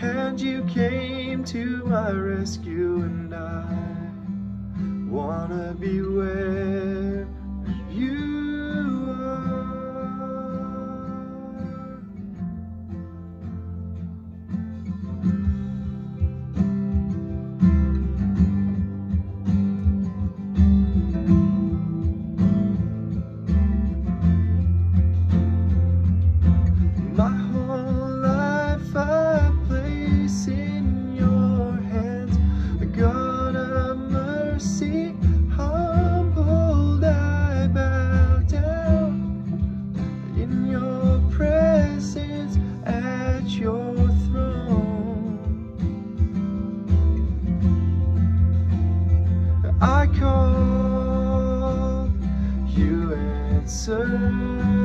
And you came to my rescue, and I wanna be where. answer.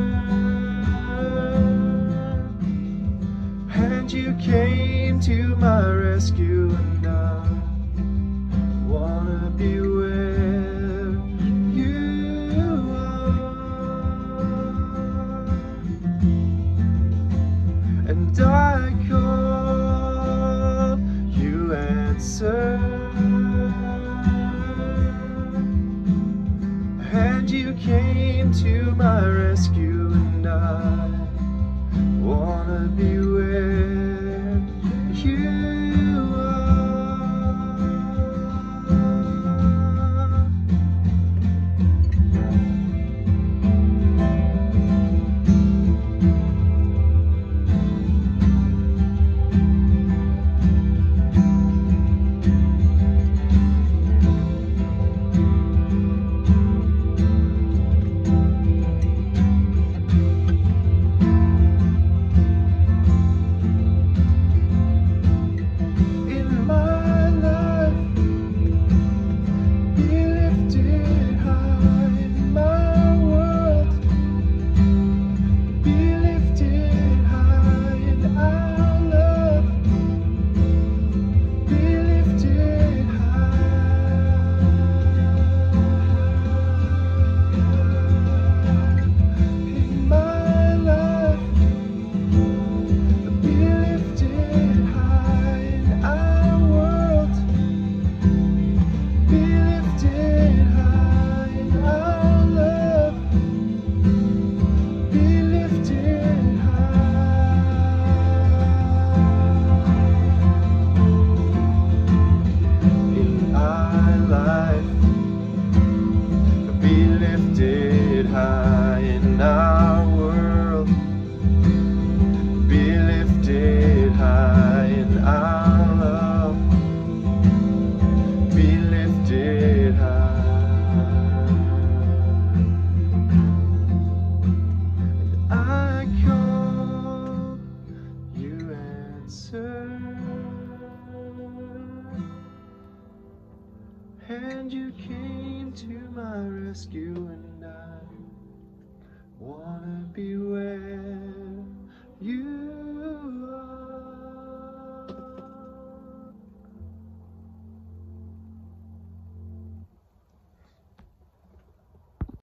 you came to my rescue and I wanna be with lifted high in our world. Be lifted high in our love. Be lifted high. And I call, you answer. And you came to my rescue, and I wanna be where you